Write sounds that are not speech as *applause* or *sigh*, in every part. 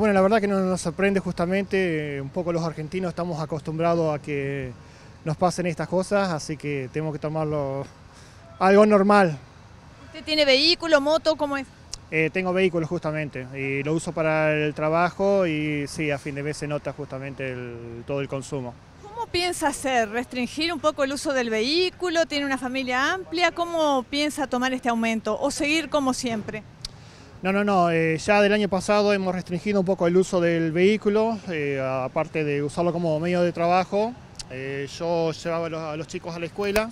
bueno, la verdad que no nos sorprende justamente, un poco los argentinos estamos acostumbrados a que nos pasen estas cosas, así que tenemos que tomarlo algo normal. ¿Usted tiene vehículo, moto, cómo es? Eh, tengo vehículos justamente y lo uso para el trabajo y sí, a fin de mes se nota justamente todo el consumo. ¿Cómo piensa hacer? ¿Restringir un poco el uso del vehículo? ¿Tiene una familia amplia? ¿Cómo piensa tomar este aumento o seguir como siempre? No, no, no. Eh, ya del año pasado hemos restringido un poco el uso del vehículo, eh, aparte de usarlo como medio de trabajo. yo llevaba a los chicos a la escuela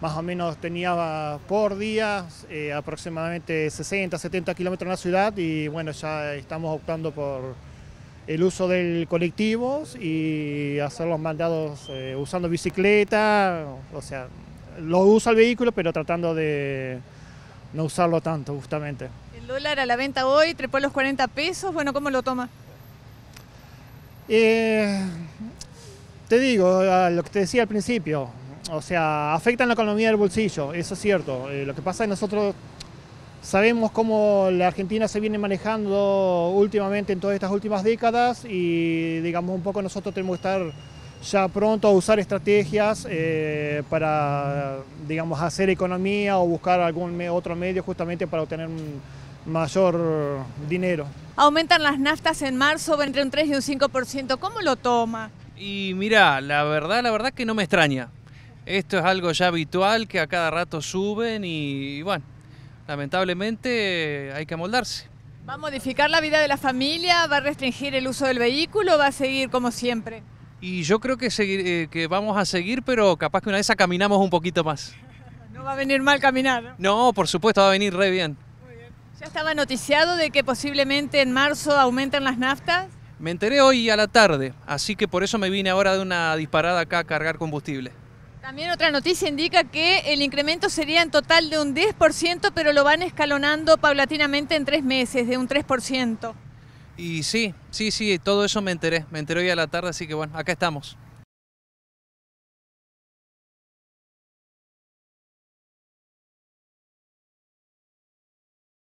más o menos tenía por día eh, aproximadamente 60, 70 kilómetros en la ciudad y bueno, ya estamos optando por el uso del colectivo y hacer los mandados eh, usando bicicleta, o sea, lo usa el vehículo pero tratando de no usarlo tanto justamente. El dólar a la venta hoy trepó los 40 pesos, bueno, ¿cómo lo toma? Eh, te digo, lo que te decía al principio, o sea, afectan la economía del bolsillo, eso es cierto. Eh, lo que pasa es que nosotros sabemos cómo la Argentina se viene manejando últimamente en todas estas últimas décadas y digamos un poco nosotros tenemos que estar ya pronto a usar estrategias eh, para digamos hacer economía o buscar algún otro medio justamente para obtener mayor dinero. Aumentan las naftas en marzo entre un 3 y un 5%, ¿cómo lo toma? Y mira, la verdad, la verdad que no me extraña. Esto es algo ya habitual que a cada rato suben y, bueno, lamentablemente hay que amoldarse. ¿Va a modificar la vida de la familia? ¿Va a restringir el uso del vehículo o va a seguir como siempre? Y yo creo que, seguir, eh, que vamos a seguir, pero capaz que una vez caminamos un poquito más. *laughs* No va a venir mal caminar. No, por supuesto, va a venir re bien. Muy bien. ¿Ya estaba noticiado de que posiblemente en marzo aumenten las naftas? Me enteré hoy a la tarde, así que por eso me vine ahora de una disparada acá a cargar combustible. También otra noticia indica que el incremento sería en total de un 10%, pero lo van escalonando paulatinamente en tres meses, de un 3%. Y sí, sí, sí, todo eso me enteré, me enteré hoy a la tarde, así que bueno, acá estamos.